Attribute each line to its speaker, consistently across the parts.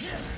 Speaker 1: Yeah.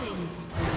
Speaker 2: Killing spree.